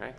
All right.